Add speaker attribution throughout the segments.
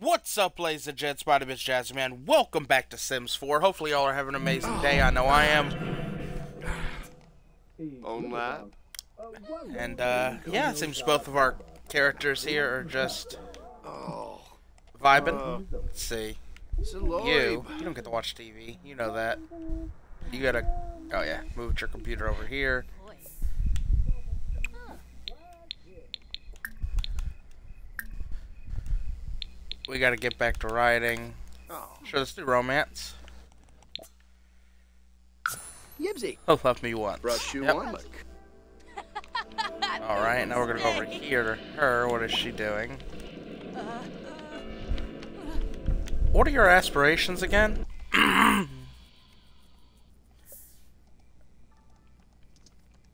Speaker 1: What's up, ladies and gents? My name is Jazzyman. Welcome back to Sims 4. Hopefully, y'all are having an amazing day. I know I am.
Speaker 2: On that.
Speaker 1: And, uh, yeah, it seems both of our characters here are just
Speaker 2: Oh,
Speaker 1: vibing. Let's see. You, you don't get to watch TV. You know that. You gotta, oh yeah, move your computer over here. We gotta get back to writing.
Speaker 2: Oh,
Speaker 1: Sure, let's do romance.
Speaker 2: Yibsy.
Speaker 1: Oh, love me once.
Speaker 2: Brush you
Speaker 1: Yep.
Speaker 2: on.
Speaker 1: Alright, now we're gonna go over here to her. What is she doing? What are your aspirations again?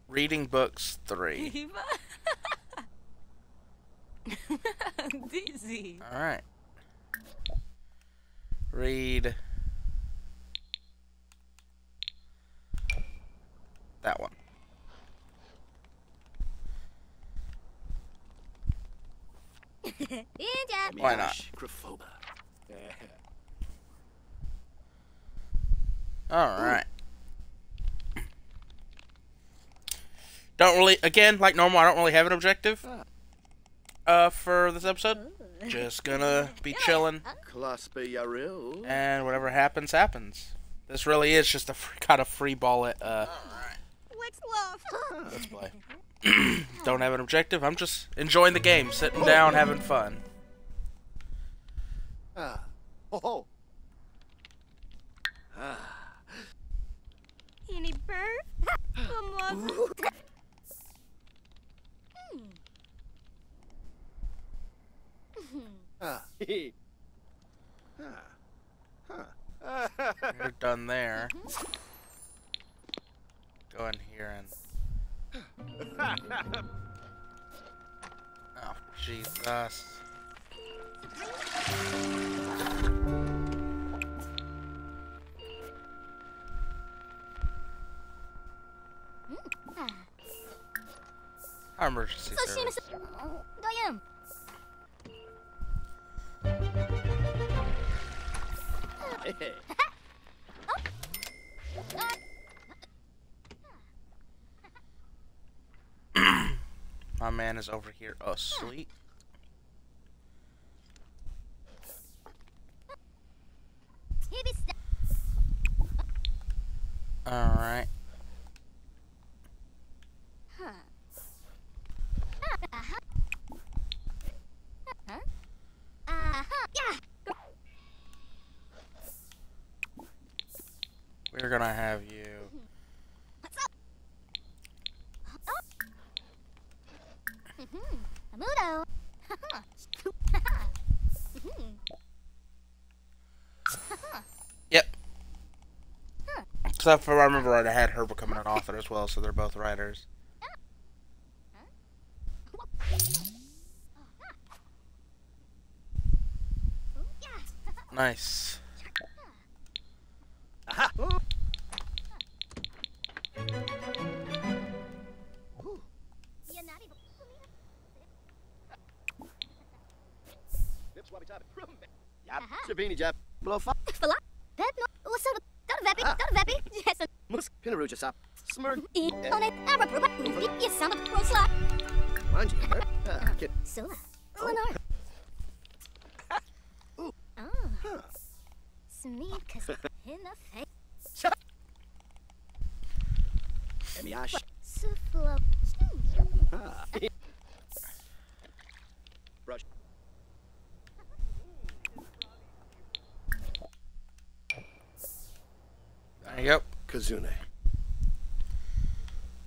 Speaker 1: Reading books three.
Speaker 3: Dizzy.
Speaker 1: Alright. Read that one. Why not? Alright. Don't really, again, like normal, I don't really have an objective uh, for this episode. Just gonna be chilling,
Speaker 2: Claspe Yaril.
Speaker 1: And whatever happens, happens. This really is just a free, kind of free ball it, uh,
Speaker 3: What's love?
Speaker 1: let's play. don't have an objective, I'm just enjoying the game, sitting down, having fun.
Speaker 2: Ah. Oh, oh. Ah.
Speaker 3: Any bird? From love?
Speaker 2: Ah. Ah. Huh.
Speaker 1: You're done there. Go in here and. Oh, Jesus. Our emergency service. My man is over here asleep. Alright. We're gonna have you.
Speaker 3: Amudo.
Speaker 1: Yep. So if I remember right, I had her becoming an author as well, so they're both writers. Nice.
Speaker 2: Mus. Pinaruja sap. Smurg.
Speaker 3: Eat on it. Arab. Yes. Some of the pro slap.
Speaker 2: Manji. Ah, kid.
Speaker 3: Sola. Lenore. Oh.
Speaker 2: Huh.
Speaker 3: Smeed, cause in the face.
Speaker 2: Emiash.
Speaker 3: Soufflo.
Speaker 2: Ah. Brush.
Speaker 1: There you go.
Speaker 2: Kazune.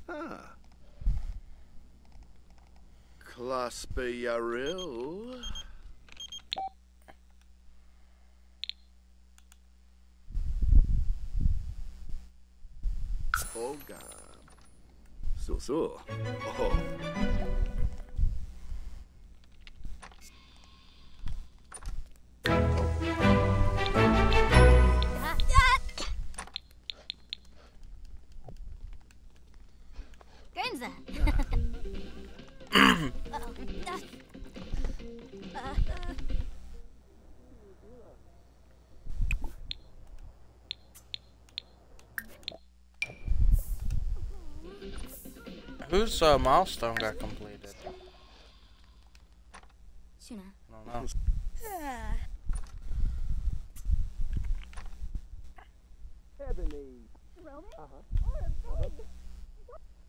Speaker 2: Ah. Claspe Yaril. Uh, Olga. So so. Oh.
Speaker 1: Whose uh, milestone got completed?
Speaker 3: Shuna.
Speaker 1: I don't know.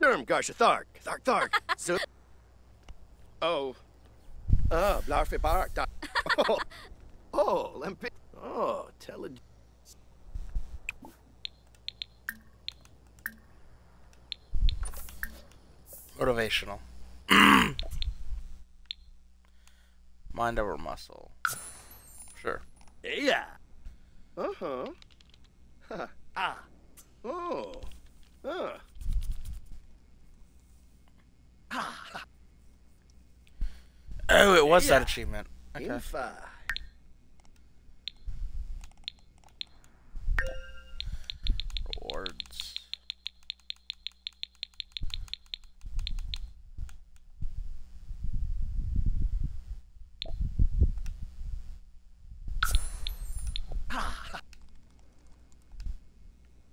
Speaker 2: Durham Garsha Thark. Thark Thark. So. Oh. Ah, Blarfi Bark. Oh. Oh, Lempi. Oh, tell
Speaker 1: Motivational. Mind over muscle. Sure.
Speaker 2: Yeah. Uh huh. Ha. Ah. Oh. Uh.
Speaker 1: Oh, it was that achievement. Okay.
Speaker 2: Infa.
Speaker 1: Rewards.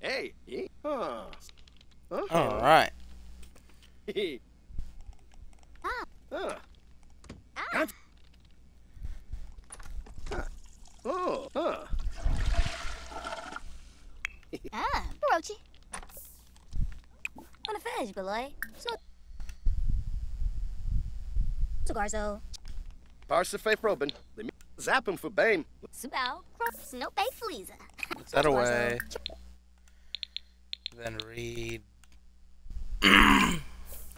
Speaker 2: Hey. eh, Huh. Uh-huh.
Speaker 1: All right.
Speaker 3: Ah.
Speaker 2: Huh.
Speaker 3: Ah.
Speaker 2: Oh. Huh.
Speaker 3: Orochi. On a fish, beloy. So. So Garzo.
Speaker 2: Parsife Robin. Let me zap him for Bane.
Speaker 3: Subao. Snow Bay Fleeza.
Speaker 1: Put that away. Then read.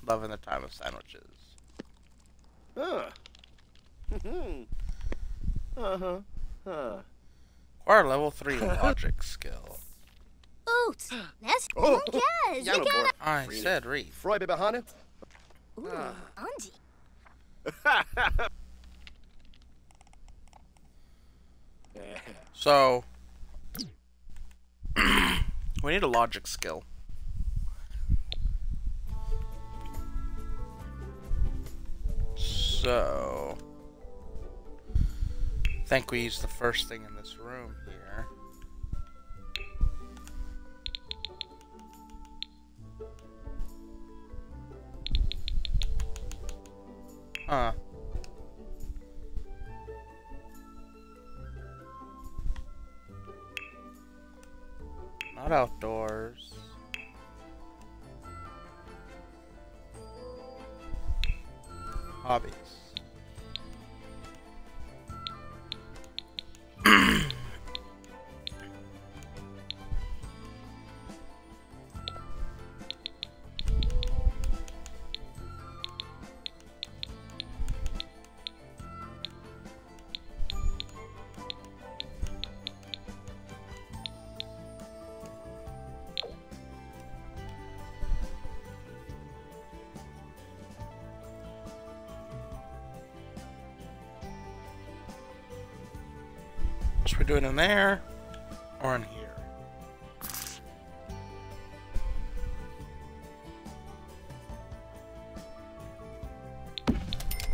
Speaker 1: Loving the time of sandwiches.
Speaker 2: uh-huh Mhm. uh-huh. Huh.
Speaker 1: Acquire level 3 logic skill.
Speaker 3: Oot. That's
Speaker 2: Oh.
Speaker 3: yes.
Speaker 2: Yano
Speaker 3: You got
Speaker 2: boy.
Speaker 1: I said read.
Speaker 2: Freud Bahana.
Speaker 3: Ooh,
Speaker 2: Ah.
Speaker 3: Anji.
Speaker 1: So. we need a logic skill. So. I think we use the first thing in this room Huh. Not outdoors. Hobbies. In there or in here?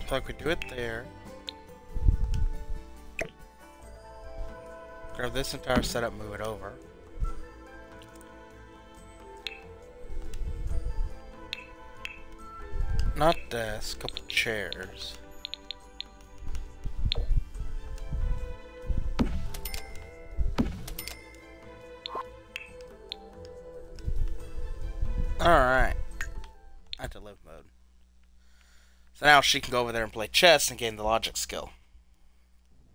Speaker 1: So like we do it there. Grab this entire setup, move it over. Not desk, couple chairs. Alright. Active live mode. So now she can go over there and play chess and gain the logic skill.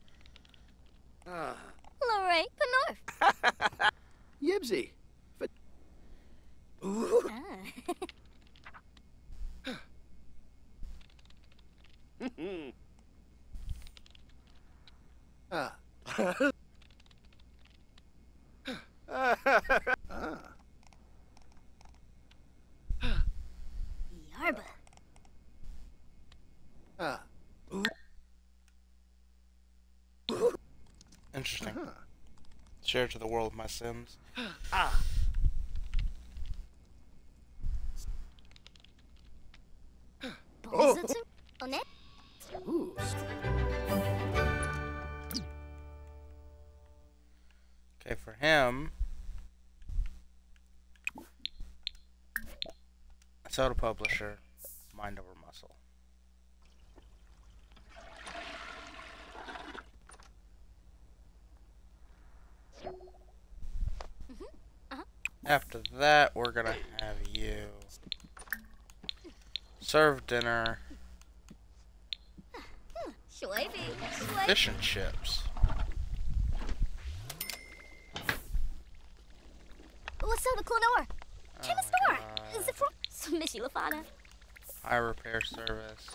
Speaker 2: ah.
Speaker 3: Lorraine Panorf.
Speaker 2: Yibsy. But. Ooh.
Speaker 3: Ah.
Speaker 2: Ah. ah.
Speaker 3: Yarba.
Speaker 2: Ah.
Speaker 1: Interesting.
Speaker 2: Huh.
Speaker 1: Share to the world my sins.
Speaker 2: Ah. Oh. Ooh.
Speaker 1: Okay, for him. Soda Publisher, Mind Over Muscle. Mm-hmm. Uh-huh. After that, we're gonna have you serve dinner, fish and chips.
Speaker 3: What's up, Clonor?
Speaker 1: Oh
Speaker 3: Kim
Speaker 1: my
Speaker 3: store. Is it from Smishy Lafana?
Speaker 1: High repair service.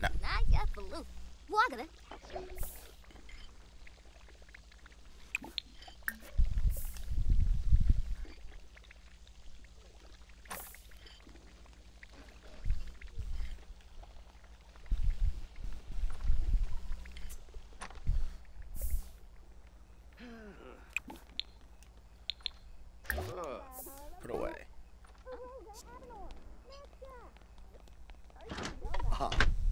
Speaker 3: Nah, yeah, blue. Wagada.
Speaker 1: Put away.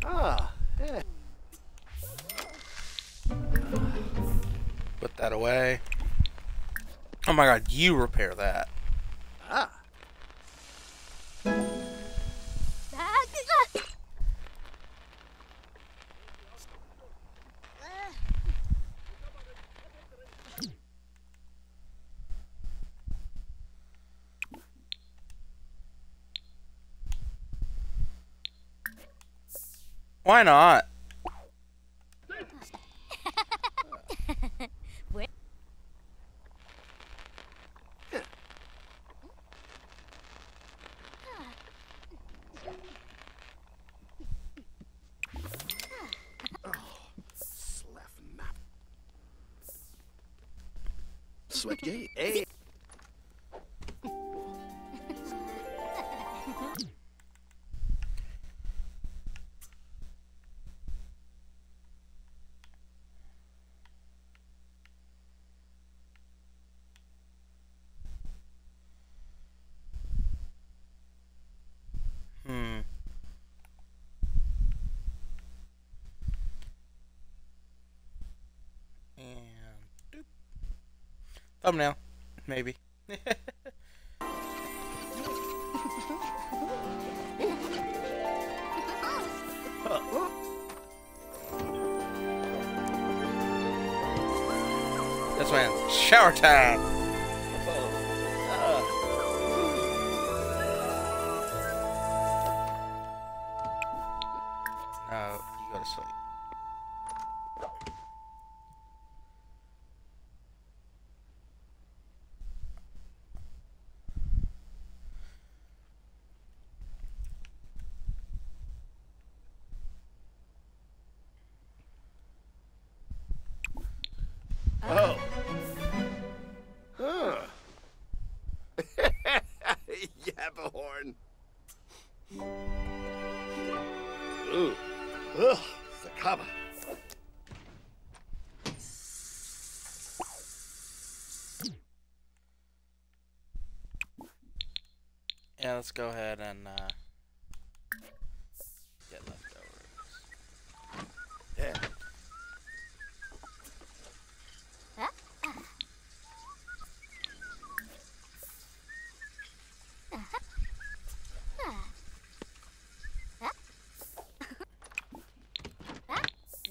Speaker 2: Ah, eh.
Speaker 1: Put that away. Oh my god, you repair that.
Speaker 2: Ah.
Speaker 1: Why not? Thumbnail, maybe. This man, shower time. No, you go to sleep. Let's go ahead and uh, get leftovers.
Speaker 2: Yeah.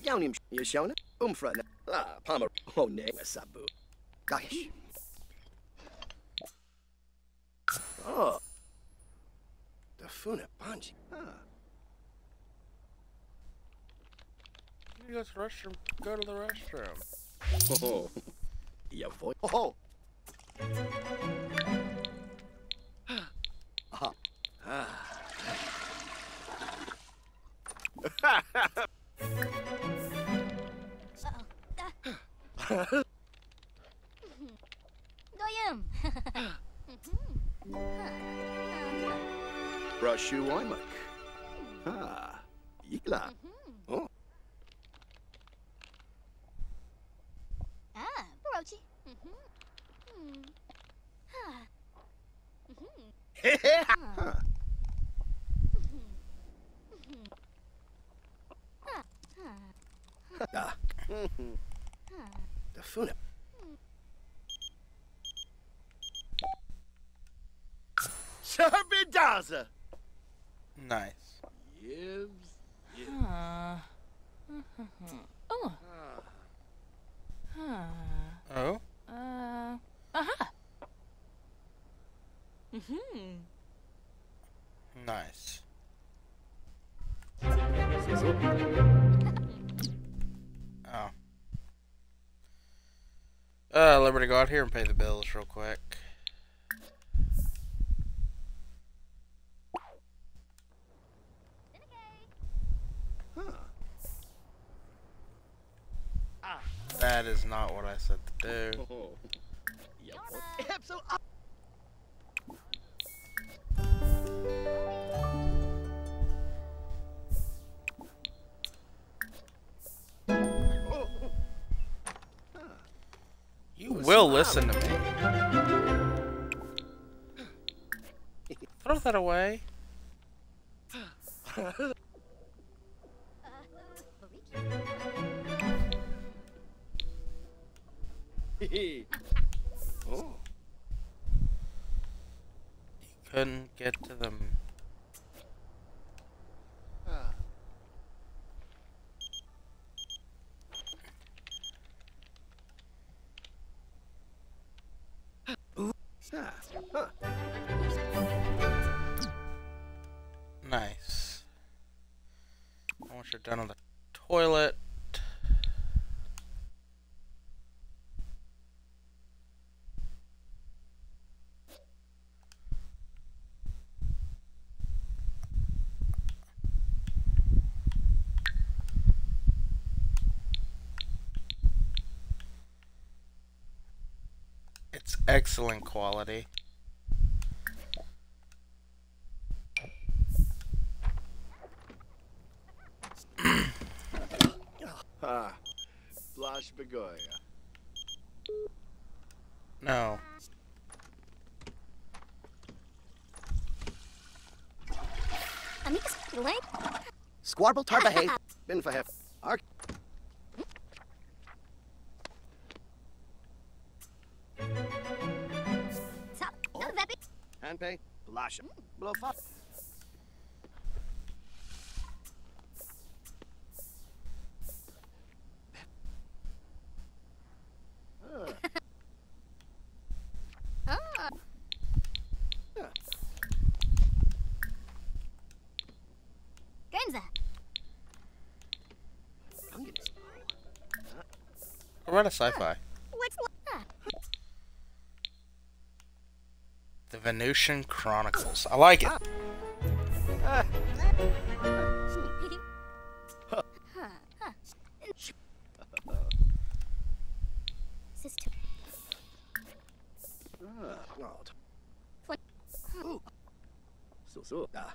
Speaker 2: Yaunim Yashona, Umfrana, Ah, Palmer, Oh, Sabu. Gosh. Oh. The Funa Banji. Ah.
Speaker 1: You go to the restroom. Go to the restroom.
Speaker 2: Oh. Your voice. Oh. Ah. Ah.
Speaker 3: Doyum.
Speaker 2: Brushu Oimak. Ah. Yikla. Oh.
Speaker 3: Ah, Barochi. Mhm. Ah. Mhm.
Speaker 2: Huh. Ah. Mhm. The Funa. Turbidaza.
Speaker 1: Nice.
Speaker 2: Yibs.
Speaker 4: Huh. Oh. Huh.
Speaker 1: Oh?
Speaker 4: Uh. Aha. Mm-hmm.
Speaker 1: Nice. Oh. Uh, Liberty, go out here and pay the bills real quick.
Speaker 2: Huh. Ah.
Speaker 1: That is not what I said to do.
Speaker 2: Oh. Yep. Yep, so up.
Speaker 1: You will listen to me. Throw that away.
Speaker 2: oh.
Speaker 1: Couldn't get to them.
Speaker 2: Ah. Ooh. Ah. Huh.
Speaker 1: Nice. Once you're done on the toilet. It's excellent quality.
Speaker 2: Ah. Blash Begoya.
Speaker 1: No.
Speaker 3: Amicus, like,
Speaker 2: Squarble Tarbahay. Bin for hef. Ark. Handpay. Blash. Blow fuck.
Speaker 1: I read a sci-fi.
Speaker 3: What's ah,
Speaker 1: The Venusian Chronicles. I like it.
Speaker 3: huh, huh. Sister,
Speaker 2: Ah. Lord.
Speaker 3: What?
Speaker 2: Ooh. So so. Ah.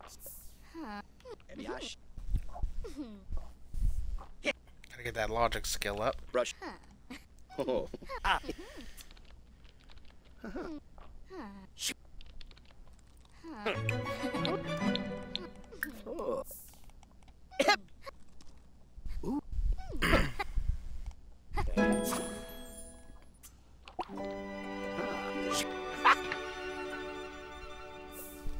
Speaker 3: huh.
Speaker 2: Ebiash.
Speaker 1: Gotta get that logic skill up.
Speaker 2: Brush. Oh. Ah. Ep. Ooh.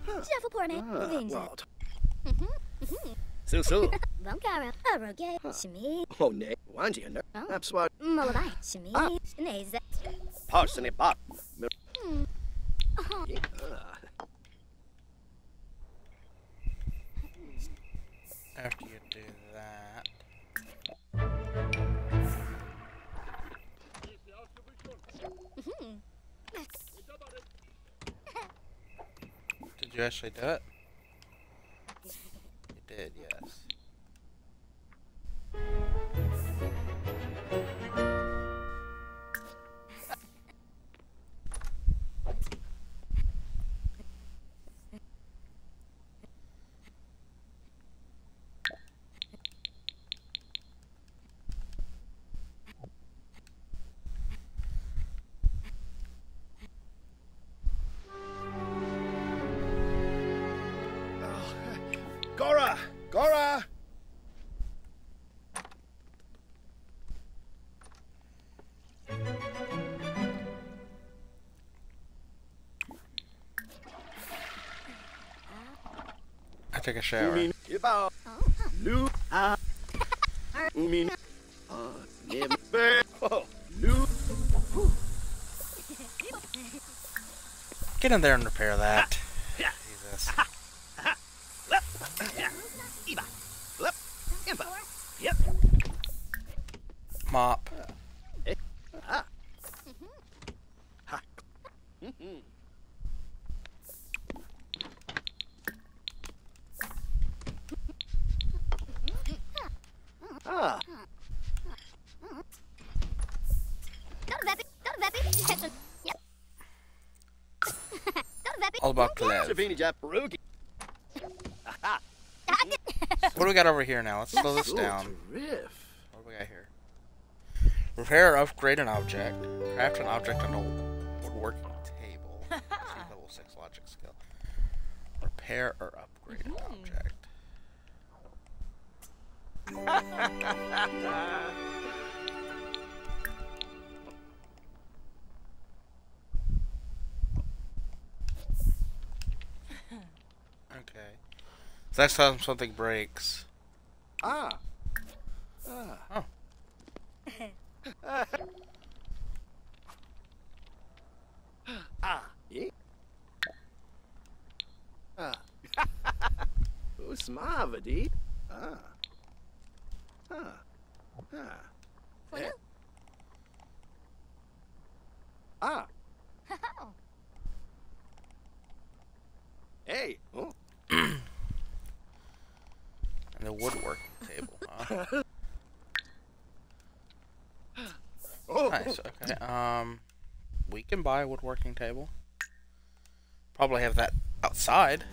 Speaker 3: Shuffleporne,
Speaker 2: Ah,
Speaker 3: Vinza,
Speaker 2: Lord. So so.
Speaker 3: Bunkara, Aroge, Shimi,
Speaker 2: Oh, ne. Wanji. That's what.
Speaker 3: Molabai, Shimi,
Speaker 2: Ah.
Speaker 3: Naze,
Speaker 2: Parsony pop.
Speaker 1: Actually do it? Take a shower.
Speaker 2: Umin. Iba. Lu. Umin. Never. Lu.
Speaker 1: Get in there and repair that. Jesus.
Speaker 2: Iba. Lep. Imba. Yep.
Speaker 1: Mop.
Speaker 2: Ah. Ha. Mhm. Ah.
Speaker 3: Go to Veppy. Go to Veppy. Catch one. Yep. go to Veppy.
Speaker 1: All about Clev.
Speaker 2: Savini Jap Perugi.
Speaker 1: What do we got over here now? Let's slow this down. What do we got here? Repair or upgrade an object. Craft an object on a woodworking table. Level 6 logic skill. Repair or upgrade an mm-hmm. object. So next time something breaks.
Speaker 2: Ah. Ah.
Speaker 1: Oh.
Speaker 2: ah. Yeah. Ah. Usmavadi. Ah. Ah. Ah.
Speaker 3: Well,
Speaker 2: Ah.
Speaker 3: oh.
Speaker 2: Hey. Oh.
Speaker 1: And the woodworking table. Huh?
Speaker 2: Oh.
Speaker 1: Nice. Okay. Um, we can buy a woodworking table. Probably have that outside.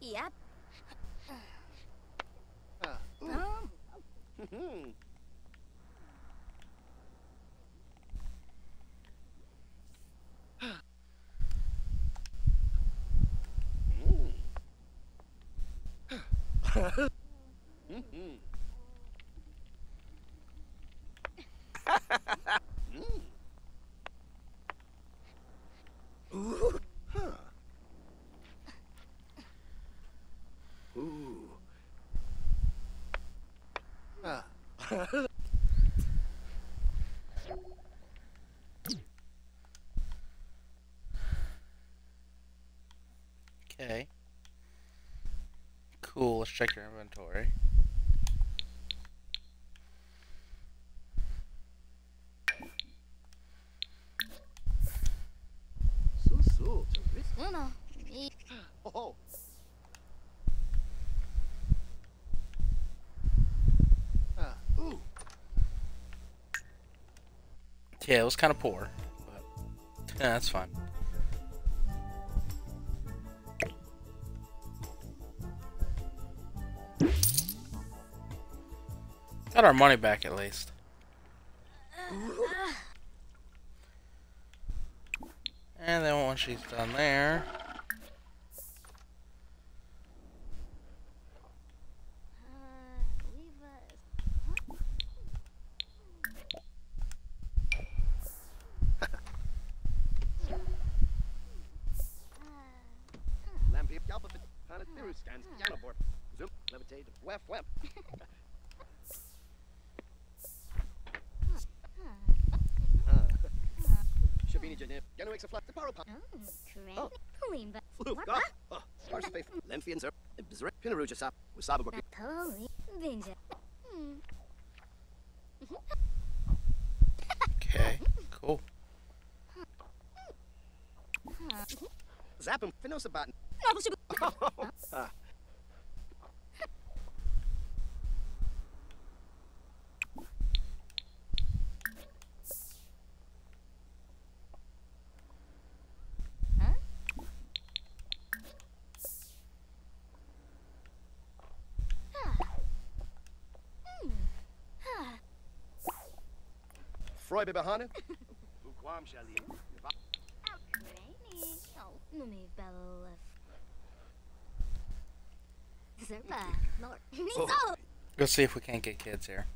Speaker 3: Yep.
Speaker 2: Ah. Ooh.
Speaker 3: Um,
Speaker 2: Hmm. Mhm. Mm. Ooh. Huh. Ooh. Ah.
Speaker 1: Okay. Cool. Let's check your inventory.
Speaker 2: So so.
Speaker 3: Uno.
Speaker 2: Oh. Ah. Ooh.
Speaker 1: Yeah, it was kind of poor. But yeah, that's fine. Got our money back at least. And then once she's done there,
Speaker 2: Janip. Ganu X a flat the power pop.
Speaker 3: Oh, crazy. Clean, but
Speaker 2: Floof.
Speaker 3: What?
Speaker 2: Golf. Oh. Larsa Faith, Lemphian Zer, Bizarre, Pinaruja Sap, Wasaba Gorki.
Speaker 3: Holy Vinja. Hmm.
Speaker 1: Okay, cool.
Speaker 2: Zapum, Finosa Batten. Ah, Freud Behane. Buquam Shali.
Speaker 3: Rainy. Oh, no me bella left. Zerpa. Lord. Niso.
Speaker 1: Let's see if we can't get kids here.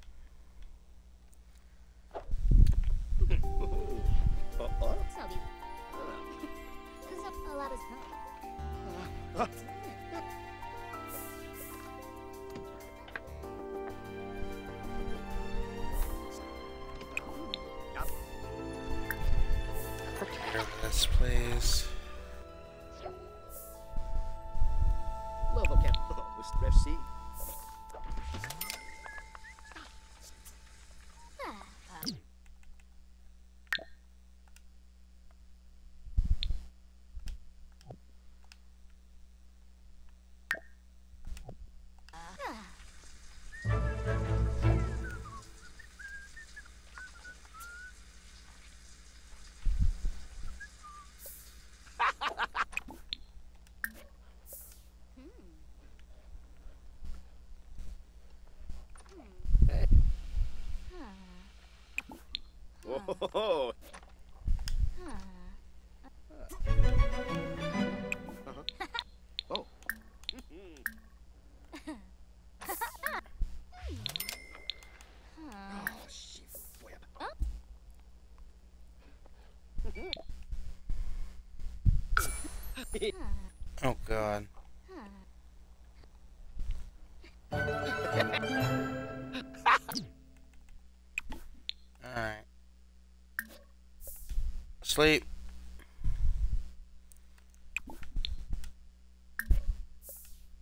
Speaker 2: Oh, oh. Oh, shifu web.
Speaker 1: Oh god. Sleep.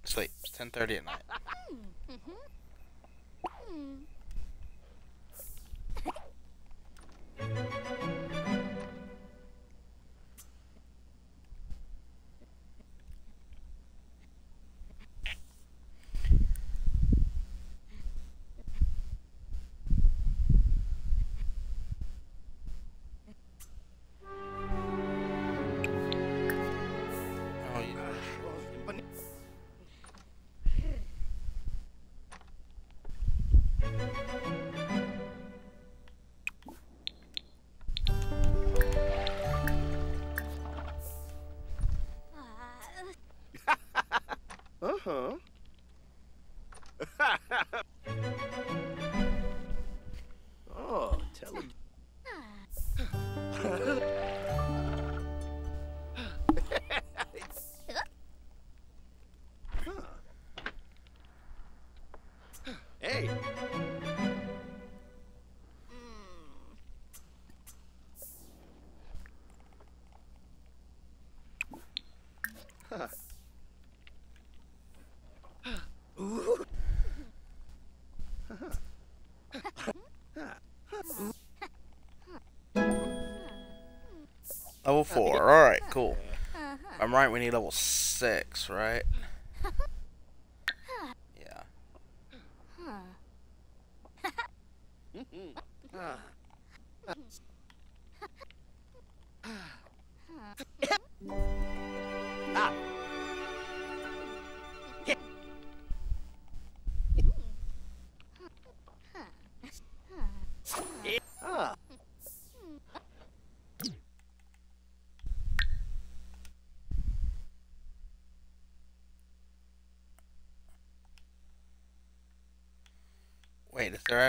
Speaker 1: Sleep. It's 10.30 at night. Oh, Level 4. Alright, cool. I'm right, we need level 6, right?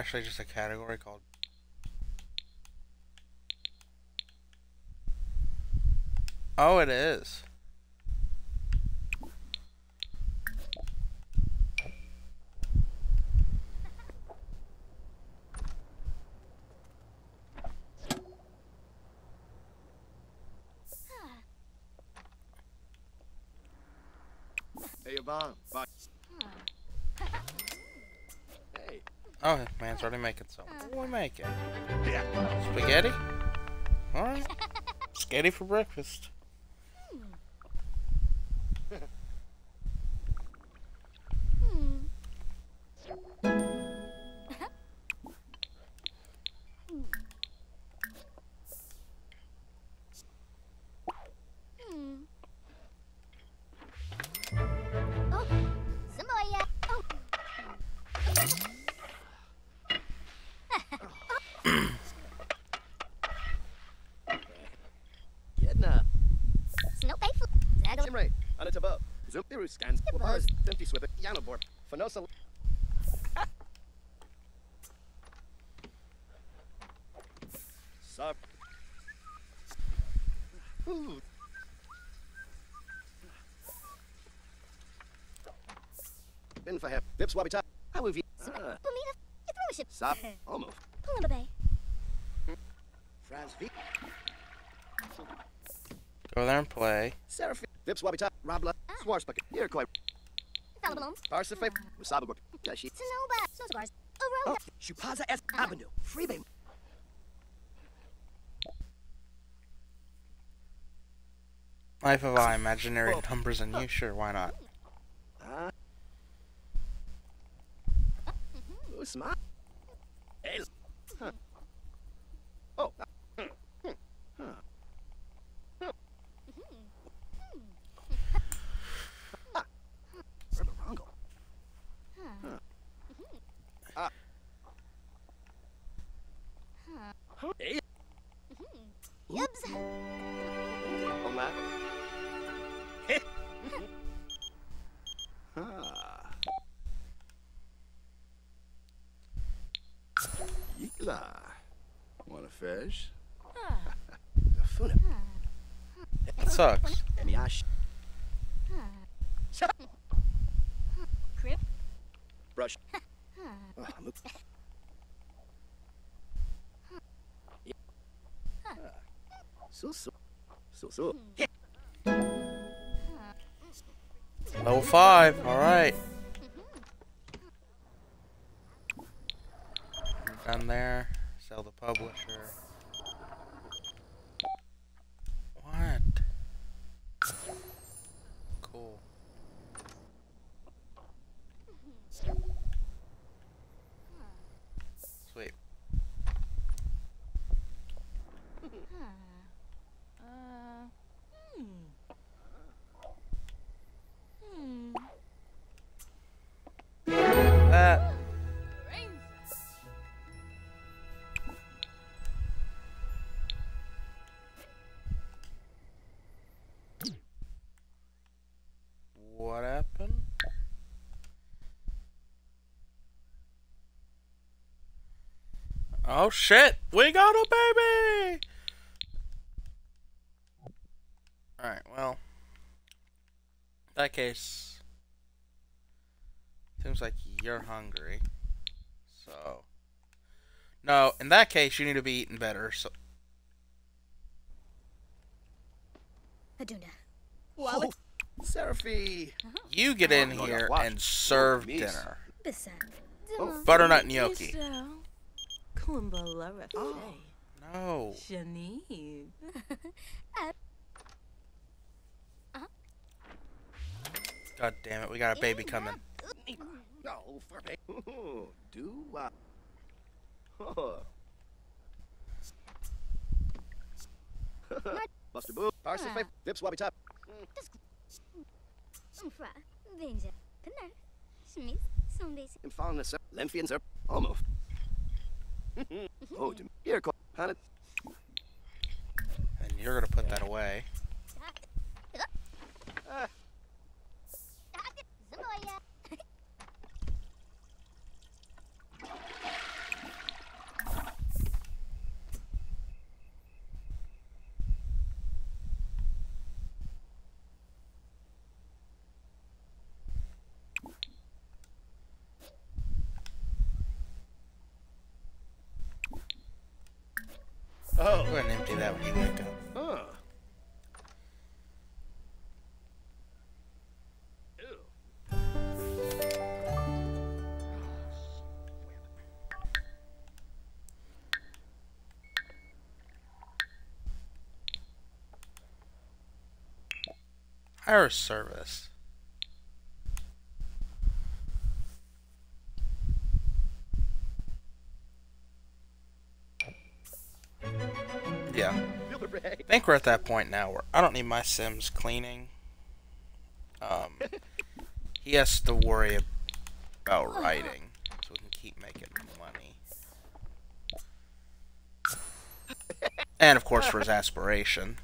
Speaker 1: Actually just a category called... Oh, it is.
Speaker 2: Bon. Bon. Hey.
Speaker 1: Oh, man's already making some. What oh. do we making?
Speaker 2: Yeah.
Speaker 1: Spaghetti? Alright. Spaghetti for breakfast.
Speaker 2: Empty swippet. Yanobor. Fanosa. Sup. Ooh. Bin for hep. Vips wabi top. How have you? Ah.
Speaker 3: Pumita. Ithroship.
Speaker 2: Sup. Almost.
Speaker 3: Pulamba Bay.
Speaker 2: Franz V.
Speaker 1: Go there and play.
Speaker 2: Seraphi. Vips wabi top. Rabla. Swarsbucket. Iroquois.
Speaker 3: Thalabalons.
Speaker 2: Parsifape. Wasabagor. Dashi.
Speaker 3: Sonoba. Snow Scars.
Speaker 2: Oh,
Speaker 3: Aurora.
Speaker 2: Chupaza S. Avenue. Freebay.
Speaker 1: Life of I, imaginary numbers and you, sure, why not?
Speaker 2: Ah. Oh, smart. So so. So so.
Speaker 1: Level 5, alright. Done there. Sell the publisher. What? Cool. Sweet.
Speaker 4: Uh. Hmm. Hmm.
Speaker 1: What happened? Oh shit! We got a baby! Alright, well. In that case. Seems like you're hungry. So. No, in that case, you need to be eating better. So.
Speaker 3: Haduna.
Speaker 2: Oh, Seraphy.
Speaker 1: You get in
Speaker 2: Oh,
Speaker 1: here and serve
Speaker 2: Oh,
Speaker 1: dinner.
Speaker 2: Oh.
Speaker 1: Butternut gnocchi.
Speaker 4: Kumbala
Speaker 2: Oh.
Speaker 1: No. God damn it, we got a baby coming.
Speaker 2: No, for me. Do uh. Oh. Buster Boo. Parsifape. Vips wabi top.
Speaker 3: Umfra. Benja. Penar. Schmiss. Sombase.
Speaker 2: Infallen the Lemphians are almost. oh, Jim. Here, Hanit.
Speaker 1: And you're gonna put that away.
Speaker 2: Ah,
Speaker 1: Hire service. Yeah. I think we're at that point now where I don't need my Sims cleaning. Um, he has to worry about writing, so we can keep making money. And of course for his aspiration.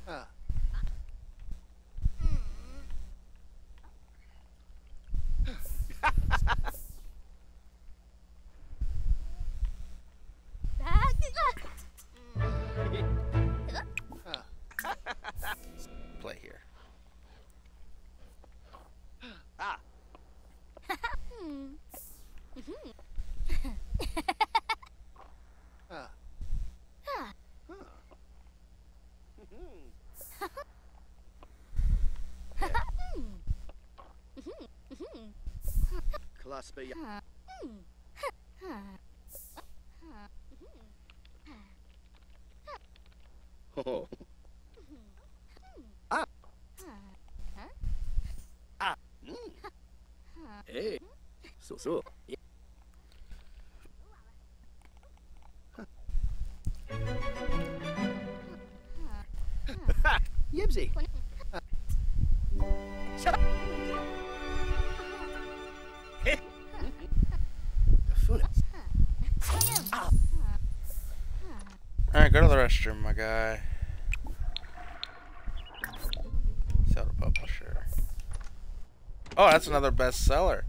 Speaker 2: Claspe. Oh. Ah. Ah. Mm. Hey. So so. Yeah.
Speaker 1: Restroom, my guy. Sell to publisher. Oh, that's another bestseller.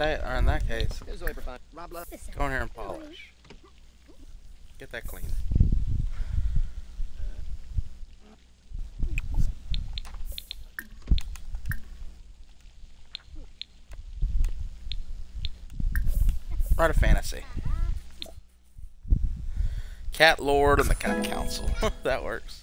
Speaker 1: One day, or in that case,
Speaker 2: Here's way fine. Rabla.
Speaker 1: go in here and polish. Get that clean. Write a fantasy. Cat Lord and the Cat Council. that works.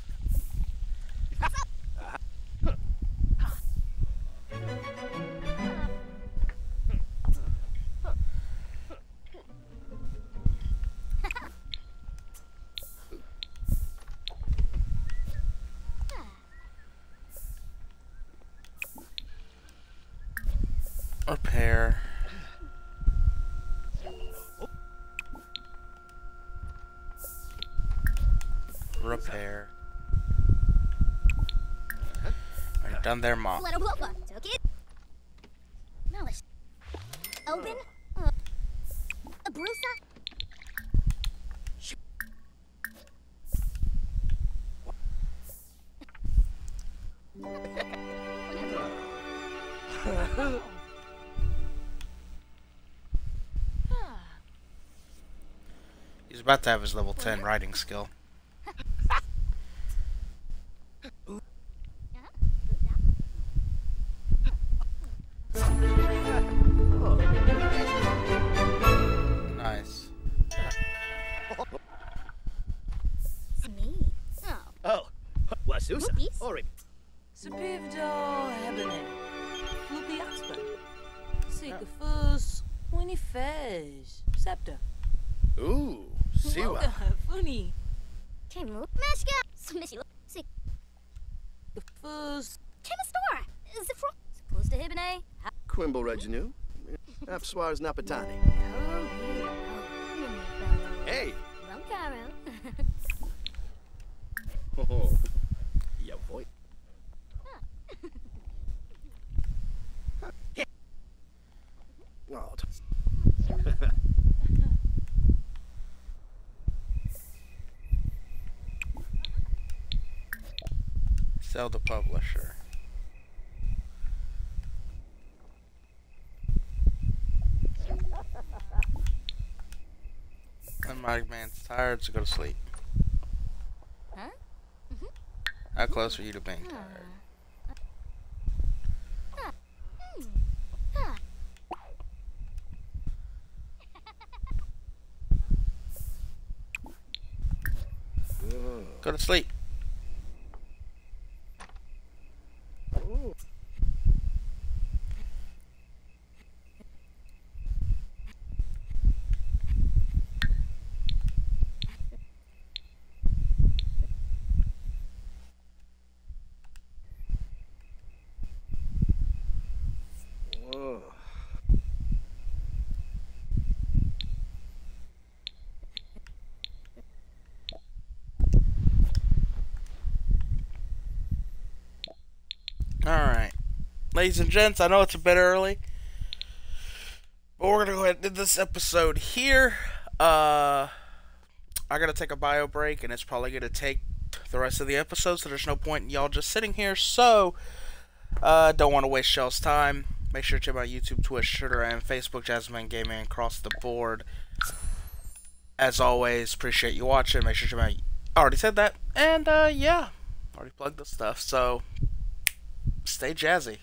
Speaker 1: Done there, mom.
Speaker 3: Let him look. It. Malice. Open. Uh.
Speaker 1: He's about to have his level 10 riding skill.
Speaker 2: Wasusa.
Speaker 3: Whoopies.
Speaker 2: Ori.
Speaker 4: Supivdo hebene. Flupi asper. Sigafus. Winifej. Septa.
Speaker 2: Ooh. Siwa.
Speaker 4: Funny.
Speaker 3: Kemu. Mashka. Smishy. Sick.
Speaker 4: Gafus.
Speaker 3: Chemistora. Is it from? Close to Hibine.
Speaker 2: Quimble Reginu. Apswars Napatani. Oh, oh, hey.
Speaker 3: Well, Caro.
Speaker 2: Oh. oh.
Speaker 1: Sell the publisher. And my man's tired, so go to sleep.
Speaker 3: Mm-hmm.
Speaker 1: How close are you to being tired? Go to sleep. Ladies and gents, I know it's a bit early. But we're gonna go ahead and end this episode here. Uh I gotta take a bio break and it's probably gonna take the rest of the episode, so there's no point in y'all just sitting here. So uh don't wanna waste y'all's time. Make sure to check out YouTube, Twitch, Twitter, and Facebook, Jazzyman Gaming across the board. As always, appreciate you watching. Make sure to check out I already said that. And uh yeah. Already plugged the stuff, so stay jazzy.